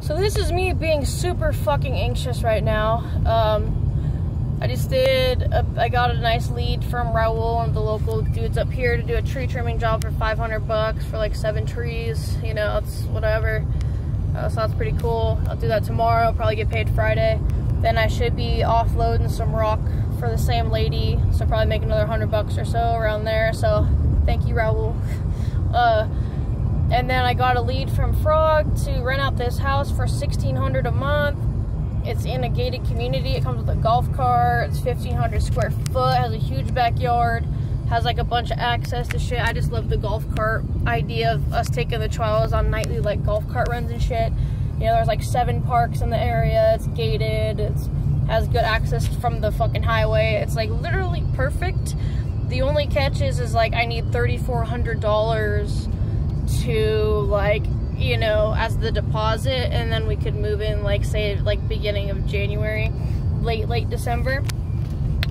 So this is me being super fucking anxious right now. Um, I just did, a, I got a nice lead from Raul, one of the local dudes up here to do a tree trimming job for 500 bucks for like seven trees. You know, it's whatever. Uh, so that's pretty cool. I'll do that tomorrow, probably get paid Friday. Then I should be offloading some rock for the same lady. So probably make another 100 bucks or so around there. So thank you, Raul. Uh, and then I got a lead from Frog to rent out this house for 1600 a month. It's in a gated community. It comes with a golf cart. It's 1500 square foot. Has a huge backyard. Has like a bunch of access to shit. I just love the golf cart idea of us taking the chihuahuas on nightly like golf cart runs and shit. You know, there's like seven parks in the area. It's gated. It's has good access from the fucking highway. It's like literally perfect. The only catch is, is like I need $3,400 to like you know as the deposit and then we could move in like say like beginning of January late late December.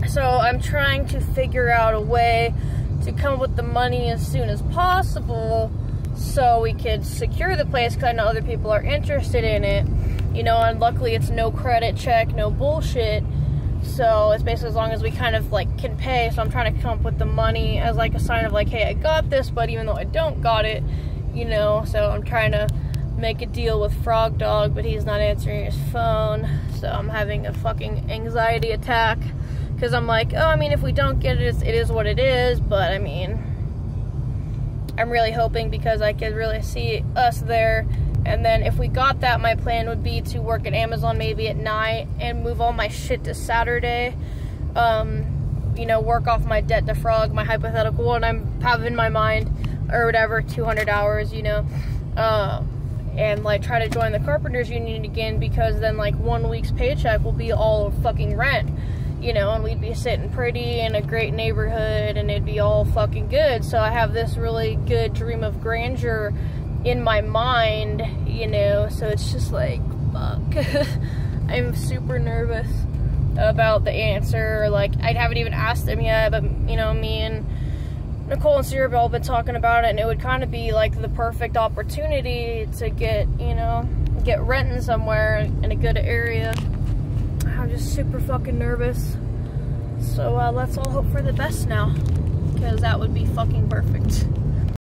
So I'm trying to figure out a way to come up with the money as soon as possible so we could secure the place because I know other people are interested in it. You know and luckily it's no credit check no bullshit. So it's basically as long as we kind of like can pay. So I'm trying to come up with the money as like a sign of like hey I got this but even though I don't got it you know, so I'm trying to make a deal with Frog Dog, but he's not answering his phone, so I'm having a fucking anxiety attack, because I'm like, oh, I mean, if we don't get it, it is what it is, but I mean, I'm really hoping because I could really see us there, and then if we got that, my plan would be to work at Amazon maybe at night, and move all my shit to Saturday, um, you know, work off my debt to Frog, my hypothetical one I'm having in my mind, or whatever, 200 hours, you know, um, and like try to join the carpenters union again because then like one week's paycheck will be all fucking rent, you know, and we'd be sitting pretty in a great neighborhood and it'd be all fucking good. So I have this really good dream of grandeur in my mind, you know, so it's just like, fuck. I'm super nervous about the answer. Like, I haven't even asked them yet, but, you know, me and Nicole and Sierra have all been talking about it, and it would kind of be like the perfect opportunity to get, you know, get renting somewhere in a good area. I'm just super fucking nervous. So uh, let's all hope for the best now, because that would be fucking perfect.